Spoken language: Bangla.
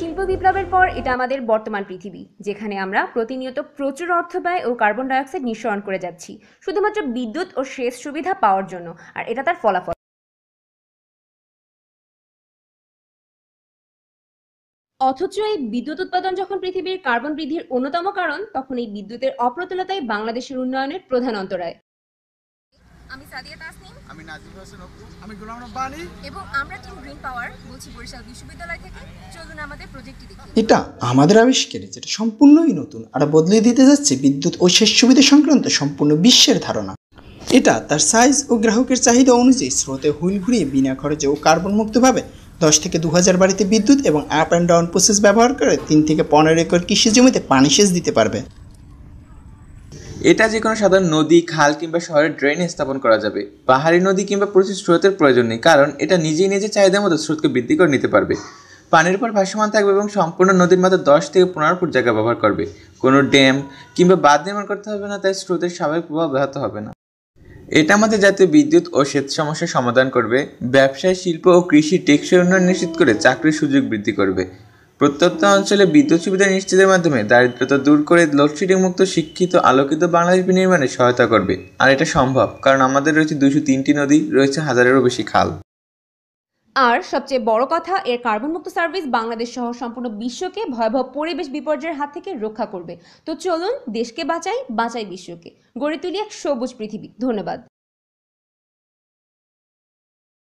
বিপ্লবের পর এটা আমাদের বর্তমান পৃথিবী যেখানে আমরা প্রতিনিয়ত প্রচুর অর্থ ব্যয় ও কার্বন ডাইঅক্সাইড নিঃসরণ করে যাচ্ছি শুধুমাত্র বিদ্যুৎ ও সেচ সুবিধা পাওয়ার জন্য আর এটা তার ফলাফল। অথচ এই বিদ্যুৎ উৎপাদন যখন পৃথিবীর কার্বন বৃদ্ধির অন্যতম কারণ তখন এই বিদ্যুতের অপ্রতুলতাই বাংলাদেশের উন্নয়নের প্রধান অন্তরায়। আমি সাদিয়া তাসনিম। আমি নাজিব হোসেন অপু আমি গোলাম রব্বানি। এবং আমরা টিম গ্রিন পাওয়ার বলছি বরিশাল বিশ্ববিদ্যালয় থেকে। চলুন দেখি এটা আমাদের আবিষ্কারে যেটা সম্পূর্ণই নতুন আর বদলে দিতে যাচ্ছে বিদ্যুৎ ও সেচ সুবিধা সংক্রান্ত সম্পূর্ণ বিশ্বের ধারণা। এটা তার সাইজ ও গ্রাহকের চাহিদা অনুযায়ী স্রোতে হুইল ঘুরিয়ে বিনা খরচে ও কার্বন মুক্তভাবে দশ থেকে দু হাজার বাড়িতে বিদ্যুৎ এবং আপ অ্যান্ড ডাউন প্রসেস ব্যবহার করে তিন থেকে পনেরো একর কৃষি জমিতে পানি সেচ দিতে পারবে। এটা যে কোনো সাধারণ নদী খাল কিংবা শহরের ড্রেনে স্থাপন করা যাবে। পাহাড়ি নদী কিংবা প্রচুর স্রোতের প্রয়োজন নেই কারণ এটা নিজেই নিজের চাহিদা মতো স্রোতকে বৃদ্ধি করে নিতে পারবে। পানির উপর ভাসমান থাকবে এবং সম্পূর্ণ নদীর মাত্র দশ থেকে পনেরো ফুট জায়গা ব্যবহার করবে। কোনো ড্যাম কিংবা বাঁধ নির্মাণ করতে হবে না, তাই স্রোতের স্বাভাবিক প্রভাব ব্যাহত হবে না। এটা আমাদের জাতীয় বিদ্যুৎ ও সেচ সমস্যার সমাধান করবে। ব্যবসায় শিল্প ও কৃষি টেকসই উন্নয়ন নিশ্চিত করে চাকরির সুযোগ বৃদ্ধি করবে। প্রত্যন্ত অঞ্চলে বিদ্যুৎ সুবিধা নিশ্চিতের মাধ্যমে দারিদ্রতা দূর করে লোডশেডিং মুক্ত, শিক্ষিত, আলোকিত বাংলাদেশ নির্মাণে সহায়তা করবে। আর এটা সম্ভব, কারণ আমাদের রয়েছে দুশো তিনটি নদী, রয়েছে হাজারেরও বেশি খাল। আর সবচেয়ে বড় কথা, এর কার্বন মুক্ত সার্ভিস বাংলাদেশ সহ সম্পূর্ণ বিশ্বকে ভয়াবহ পরিবেশ বিপর্যয়ের হাত থেকে রক্ষা করবে। তো চলুন, দেশকে বাঁচাই বাঁচাই বিশ্বকে। গড়ে তুলি এক সবুজ পৃথিবী। ধন্যবাদ।